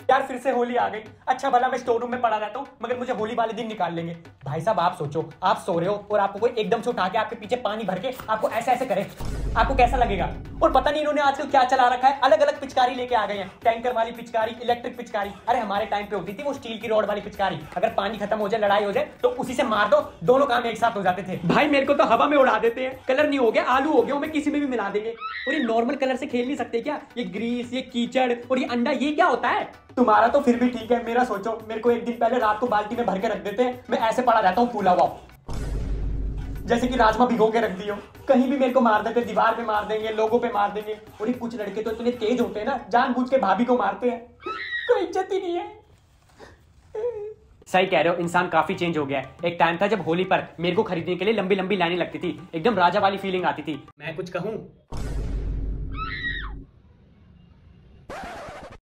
यार फिर से होली आ गई। अच्छा भला मैं स्टोर रूम में पड़ा रहता हूँ, मगर मुझे होली वाले दिन निकाल लेंगे। भाई साहब, आप सोचो, आप सो रहे हो और आपको कोई एकदम से उठा के आपके पीछे पानी भर के आपको ऐसे ऐसे करे। आपको कैसा लगेगा? और पता नहीं इन्होंने आजकल क्या चला रखा है। अलग अलग पिचकारी लेके आ गए हैं। टैंकर वाली पिचकारी, इलेक्ट्रिक पिचकारी। अरे हमारे टाइम पे होती थी वो स्टील की रोड वाली पिचकारी। अगर पानी खत्म हो जाए, लड़ाई हो जाए तो उसी से मार दो। दोनों काम एक साथ हो जाते थे। भाई, मेरे को तो हवा में उड़ा देते हैं। कलर नहीं हो गया, आलू हो गया हमें किसी में भी मिला देंगे। और ये नॉर्मल कलर से खेल नहीं सकते क्या? ये ग्रीस ये कीचड़ और ये अंडा, ये क्या होता है? तुम्हारा तो फिर भी ठीक है, मेरा सोचो। मेरे को एक दिन पहले रात को बाल्टी में भर के रख देते हैं। मैं ऐसे पड़ा रहता हूँ, फूला हुआ। जैसे कि राजमा भिगो के रख दियो। कहीं भी मेरे को मार देते दीवार पे मार देंगे लोगों पे मार देंगे। और ये कुछ लड़के तो इतने तेज होते हैं ना जानबूझ के भाभी को मारते हैं। कोई इज़्ज़त ही नहीं है। सही कह रहे हो इंसान काफ़ी चेंज हो गया है। एक टाइम था जब होली पर मेरे को खरीदने के लिए लंबी लंबी लाइनें लगती थी। एकदम राजा वाली फीलिंग आती थी। मैं कुछ कहूँ?